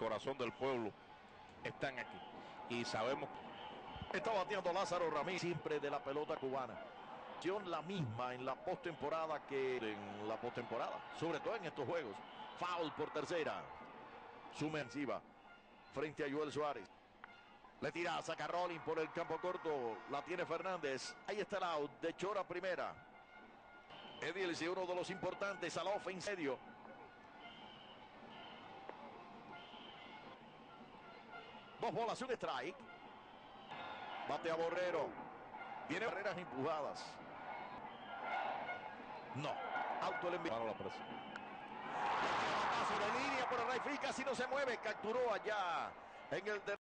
corazón del pueblo están aquí. Y sabemos Está bateando Lázaro Ramírez, siempre de la pelota cubana. La misma en la postemporada que en la postemporada, sobre todo en estos juegos. Foul por tercera. Suma encima frente a Joel Suárez. Le tira, saca Rolling por el campo corto. La tiene Fernández. Ahí está el out de Chora primera. Edilse, uno de los importantes a la ofensiva. Dos bolas, un strike. Bate a Borrero. Viene barreras empujadas. No. Auto el envío. para la presión. Paso de línea por el right casi no se mueve. Capturó allá en el